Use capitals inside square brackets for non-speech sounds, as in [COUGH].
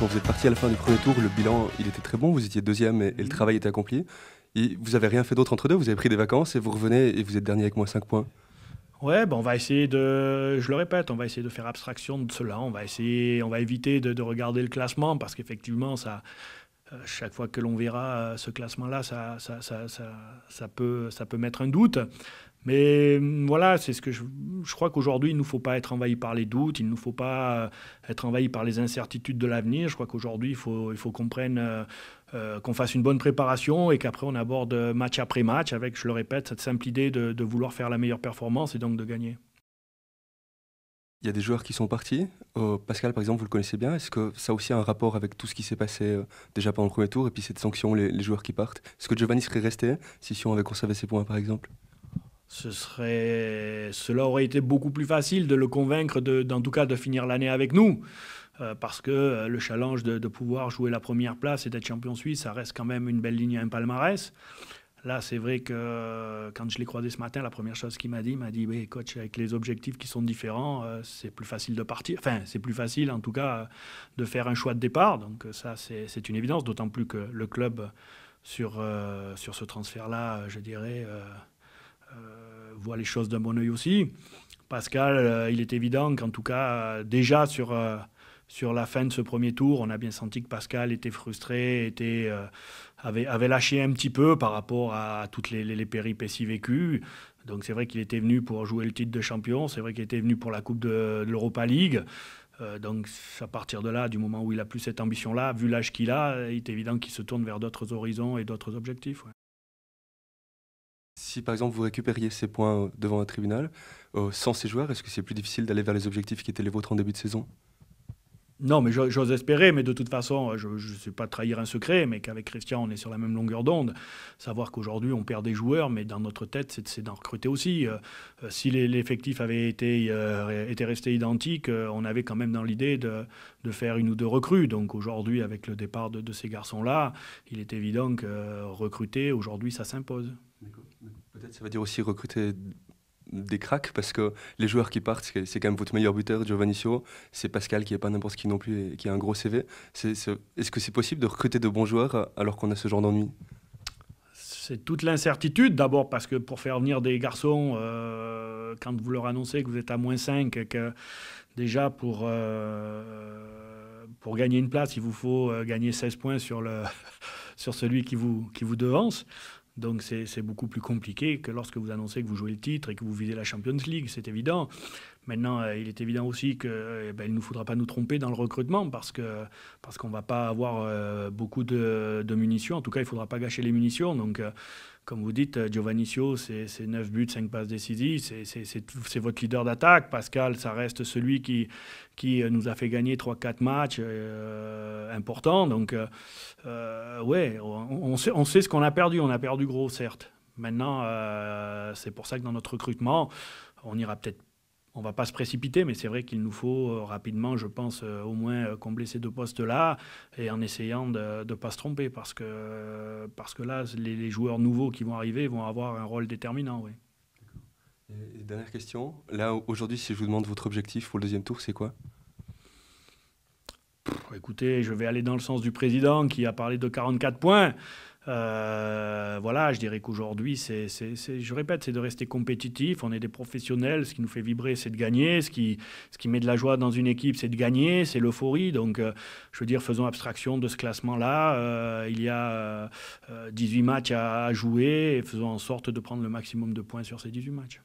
quand vous êtes parti à la fin du premier tour, le bilan, il était très bon, vous étiez deuxième et, le travail était accompli. Et vous avez rien fait d'autre entre deux, vous avez pris des vacances et vous revenez et vous êtes dernier avec moins 5 points. Ouais, ben on va essayer de, je le répète, on va essayer de faire abstraction de cela. On va essayer, on va éviter de, regarder le classement parce qu'effectivement, ça, euh, chaque fois que l'on verra euh, ce classement-là, ça, ça, ça, ça, peut, ça peut mettre un doute. Mais mm, voilà, c'est ce que je, crois qu'aujourd'hui, il ne nous faut pas être envahi par les doutes, il ne nous faut pas euh, être envahi par les incertitudes de l'avenir. Je crois qu'aujourd'hui, il faut, qu'on prenne, euh, euh, qu'on fasse une bonne préparation et qu'après, on aborde match après match avec, je le répète, cette simple idée de, vouloir faire la meilleure performance et donc de gagner. Il y a des joueurs qui sont partis. Pascal, par exemple, vous le connaissez bien. Est-ce que ça a aussi un rapport avec tout ce qui s'est passé déjà pendant le premier tour et puis cette sanction, les, les joueurs qui partent? Est-ce que Giovanni serait resté si Sion avait conservé ses points, par exemple? Ce serait, cela aurait été beaucoup plus facile de le convaincre, de, d'en tout cas de finir l'année avec nous. Euh, parce que euh, le challenge de, pouvoir jouer la première place et d'être champion suisse, ça reste quand même une belle ligne à un palmarès. Là, c'est vrai que euh, quand je l'ai croisé ce matin, la première chose qu'il m'a dit, il m'a dit oui, coach, avec les objectifs qui sont différents, c'est plus facile de partir. Enfin, c'est plus facile, en tout cas, de faire un choix de départ. Donc, ça, c'est, une évidence, d'autant plus que le club, sur, sur ce transfert-là, je dirais, voit les choses d'un bon oeil aussi. Pascal, euh, il est évident qu'en tout cas, euh, déjà sur, sur la fin de ce premier tour, on a bien senti que Pascal était frustré, était, avait, lâché un petit peu par rapport à toutes les, les, péripéties vécues. Donc c'est vrai qu'il était venu pour jouer le titre de champion, c'est vrai qu'il était venu pour la Coupe de, l'Europa League. donc à partir de là, du moment où il a plus cette ambition-là, vu l'âge qu'il a, il est évident qu'il se tourne vers d'autres horizons et d'autres objectifs. Si par exemple vous récupériez ces points devant un tribunal, euh, sans ces joueurs, est-ce que c'est plus difficile d'aller vers les objectifs qui étaient les vôtres en début de saison? Non, mais j'ose espérer, mais de toute façon, je ne sais pas trahir un secret, mais qu'avec Christian, on est sur la même longueur d'onde. Savoir qu'aujourd'hui, on perd des joueurs, mais dans notre tête, c'est d'en recruter aussi. Euh, euh, si l'effectif avait été, été resté identique, on avait quand même dans l'idée de, faire une ou deux recrues. Donc aujourd'hui, avec le départ de ces garçons-là, il est évident que recruter, aujourd'hui, ça s'impose. Ça veut dire aussi recruter des cracks parce que les joueurs qui partent, c'est quand même votre meilleur buteur, Giovannicio. C'est Pascal qui n'est pas n'importe qui non plus et qui a un gros CV. Est-ce que c'est possible de recruter de bons joueurs alors qu'on a ce genre d'ennui? C'est toute l'incertitude, d'abord parce que pour faire venir des garçons, euh, quand vous leur annoncez que vous êtes à moins 5, que déjà pour, euh, pour gagner une place, il vous faut euh, gagner 16 points sur, le, [LAUGHS] sur celui qui vous, qui vous devance. Donc c'est beaucoup plus compliqué que lorsque vous annoncez que vous jouez le titre et que vous visez la Champions League, c'est évident. Maintenant, euh, il est évident aussi qu'il eh ben, ne nous faudra pas nous tromper dans le recrutement parce qu'on parce qu'on ne va pas avoir euh, beaucoup de, munitions. En tout cas, il ne faudra pas gâcher les munitions. Donc euh, comme vous dites, Giovannicio, c'est 9 buts, 5 passes décisives, c'est votre leader d'attaque. Pascal, ça reste celui qui, qui nous a fait gagner 3-4 matchs euh, importants. Donc, euh, euh, ouais, on, sait, on sait ce qu'on a perdu. On a perdu gros, certes. Maintenant, c'est pour ça que dans notre recrutement, on ira peut-être on va pas se précipiter, mais c'est vrai qu'il nous faut euh, rapidement, je pense, euh, au moins euh, combler ces deux postes-là, et en essayant de ne pas se tromper, parce que, parce que là, les, joueurs nouveaux qui vont arriver vont avoir un rôle déterminant. Oui. Dernière question, là aujourd'hui, si je vous demande votre objectif pour le deuxième tour, c'est quoi? Écoutez, je vais aller dans le sens du président qui a parlé de 44 points. Euh, voilà, je dirais qu'aujourd'hui, c'est, je répète, c'est de rester compétitif. On est des professionnels. Ce qui nous fait vibrer, c'est de gagner. Ce qui, ce qui met de la joie dans une équipe, c'est de gagner. C'est l'euphorie. Donc, euh, je veux dire, faisons abstraction de ce classement-là. Euh, il y a 18 matchs à, à jouer et faisons en sorte de prendre le maximum de points sur ces 18 matchs.